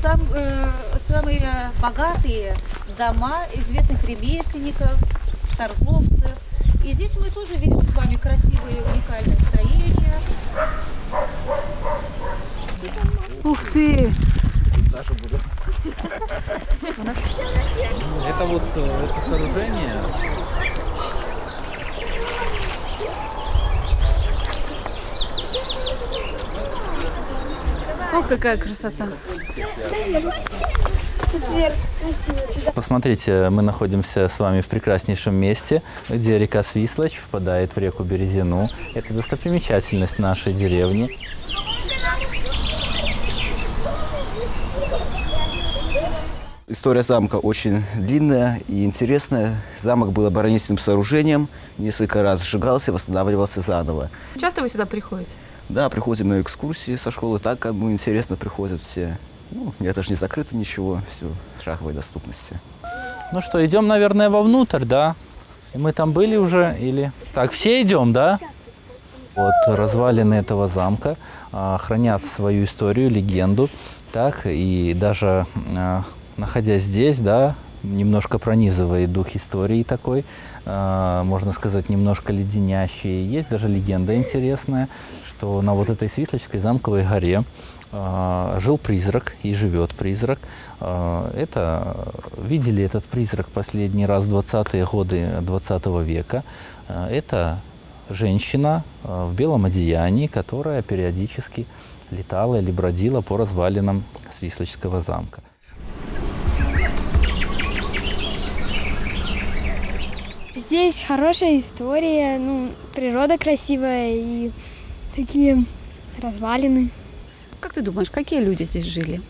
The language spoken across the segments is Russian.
сам, э, самые богатые дома известных ремесленников, торговцев. И здесь мы тоже видим с вами красивые уникальные строения. Ух ты! Это вот э, это сооружение. Ох, какая красота! Посмотрите, мы находимся с вами в прекраснейшем месте, где река Свислочь впадает в реку Березину. Это достопримечательность нашей деревни. История замка очень длинная и интересная. Замок был оборонительным сооружением, несколько раз сжигался, восстанавливался заново. Часто вы сюда приходите? Да, приходим на экскурсии со школы, так кому интересно приходят все. Ну, это же не закрыто ничего, все в шаговой доступности. Ну что, идем, наверное, вовнутрь, да? Мы там были уже или... Так, все идем, да? Вот развалины этого замка а, хранят свою историю, легенду, так, и даже а, находясь здесь, да, немножко пронизывает дух истории такой, а, можно сказать, немножко леденящий. Есть даже легенда интересная, что на вот этой Свислочской замковой горе а, жил призрак и живет призрак. А, Это видели этот призрак последний раз в 20-е годы 20 века. А, Это женщина в белом одеянии, которая периодически летала или бродила по развалинам Свислочского замка. Здесь хорошая история, ну, природа красивая и такие развалины. Как ты думаешь, какие люди здесь жили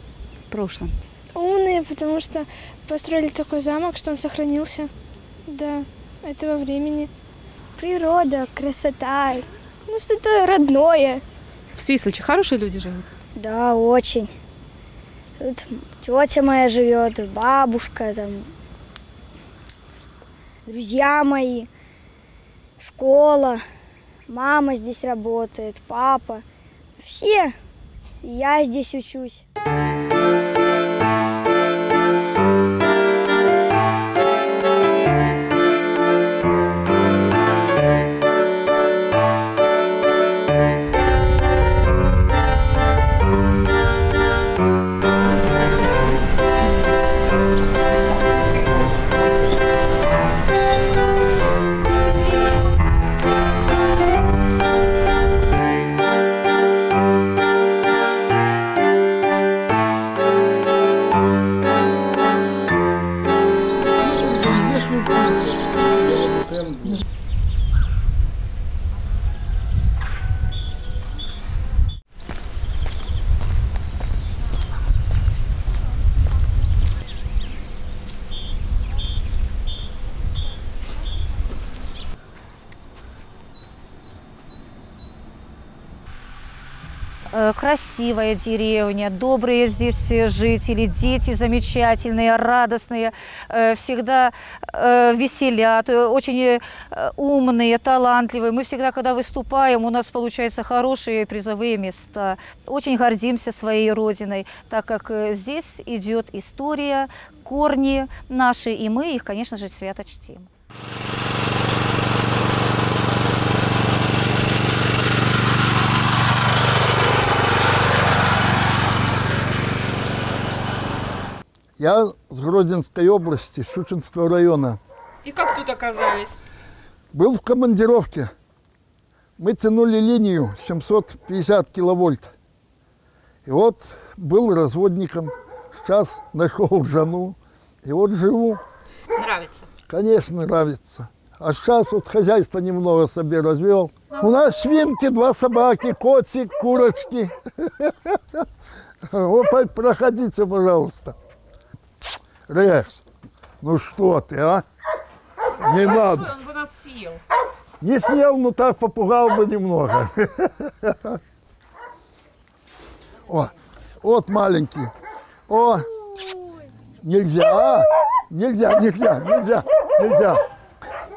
в прошлом? Умные, потому что построили такой замок, что он сохранился до этого времени. Природа, красота, ну что-то родное. В Свислочи хорошие люди живут? Да, очень. Тут тетя моя живет, бабушка, там, друзья мои, школа, мама здесь работает, папа. Все. Я здесь учусь. Красивая деревня, добрые здесь э, жители, дети замечательные, радостные, э, всегда э, веселят, э, очень э, умные, талантливые. Мы всегда, когда выступаем, у нас получаются хорошие призовые места. Очень гордимся своей родиной, так как э, здесь идет история, корни наши, и мы их, конечно же, свято чтим. Я с Гродненской области, Шучинского района. И как тут оказались? Был в командировке. Мы тянули линию 750 киловольт. И вот был разводником. Сейчас нашел жену. И вот живу. Нравится. Конечно, нравится. А сейчас вот хозяйство немного себе развел. У нас свинки, два собаки, котик, курочки. Вот, проходите, пожалуйста. Рекс, ну что ты, а? Не надо. Он бы нас съел. Не съел, ну так попугал бы немного. О, вот маленький. О, нельзя, а? Нельзя, нельзя, нельзя, нельзя.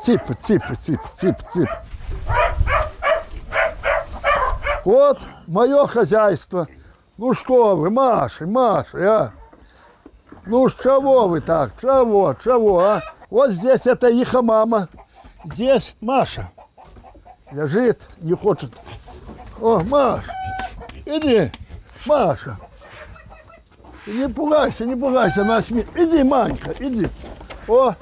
Тип, тип, тип, тип, тип. Вот мое хозяйство. Ну что вы, Маша, Маша, а? Ну ж чего вы так? Чего? Чего, а? Вот здесь это их мама. Здесь Маша. Лежит, не хочет. О, Маша, иди, Маша. Не пугайся, не пугайся, наш мир. Иди, Манька, иди. О,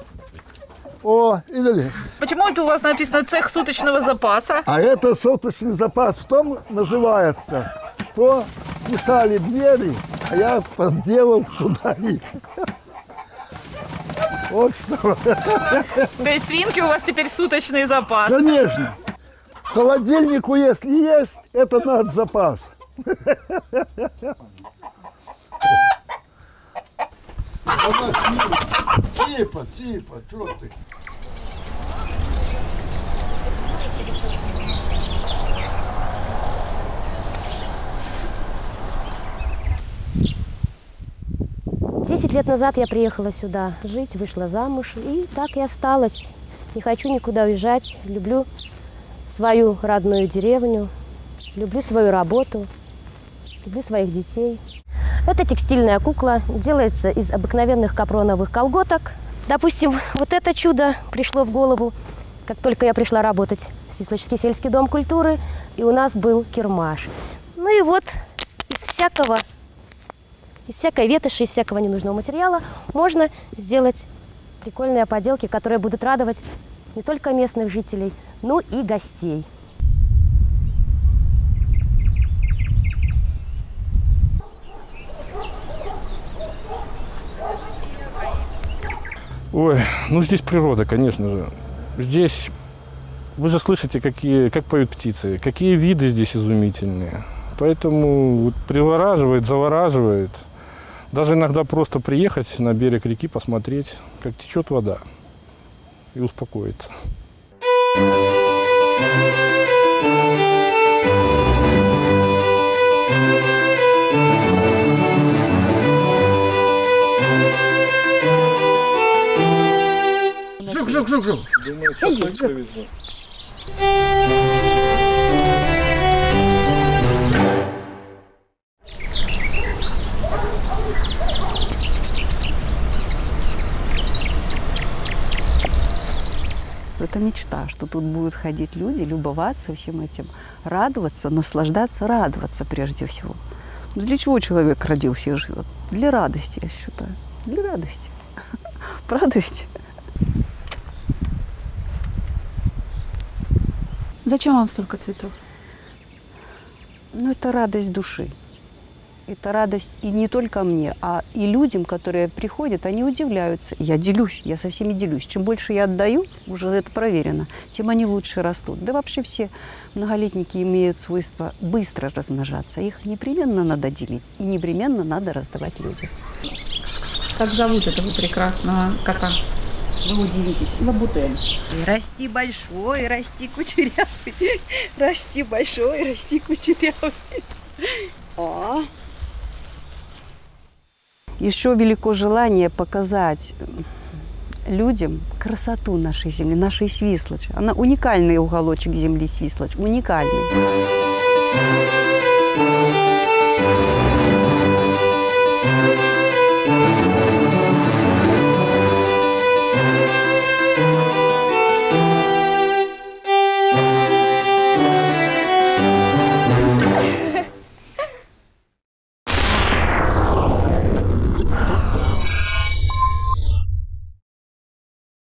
о, иди. Почему это у вас написано цех суточного запаса? А это суточный запас в том называется, что писали двери, а я подделал сюда их. Вот что. То есть свинки у вас теперь суточный запас. Конечно. Холодильнику, если есть, это наш запас. Типа, типа, что ты? Десять лет назад я приехала сюда жить, вышла замуж и так и осталась. Не хочу никуда уезжать, люблю свою родную деревню, люблю свою работу, люблю своих детей. Это текстильная кукла, делается из обыкновенных капроновых колготок. Допустим, вот это чудо пришло в голову, как только я пришла работать в Свислочский сельский дом культуры, и у нас был кермаш. Ну и вот из всякого из всякой ветоши, из всякого ненужного материала можно сделать прикольные поделки, которые будут радовать не только местных жителей, но и гостей. Ой, ну здесь природа, конечно же. Здесь вы же слышите, какие, как поют птицы, какие виды здесь изумительные. Поэтому вот привораживает, завораживает. Даже иногда просто приехать на берег реки, посмотреть, как течет вода, и успокоиться. Жук, жук, жук, жук. Это мечта, что тут будут ходить люди, любоваться всем этим, радоваться, наслаждаться, радоваться прежде всего. Ну, Для чего человек родился и живет? Для радости, я считаю. Для радости. Правда ведь? Зачем вам столько цветов? Ну, это радость души. Это радость и не только мне, а и людям, которые приходят, они удивляются. Я делюсь, я со всеми делюсь. Чем больше я отдаю, уже это проверено, тем они лучше растут. Да вообще все многолетники имеют свойство быстро размножаться. Их непременно надо делить и непременно надо раздавать людям. Как зовут этого прекрасного кота? Вы удивитесь. Лабутен. Расти большой, расти кучерявый. Расти большой, расти кучерявый. Еще велико желание показать людям красоту нашей земли, нашей Свислочи. Она уникальный уголочек земли Свислочь, уникальный.